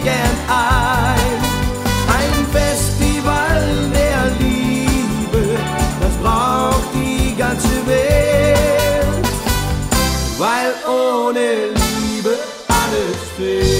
gern ein. Ein Festival der Liebe, das braucht die ganze Welt, weil ohne Liebe alles fehlt.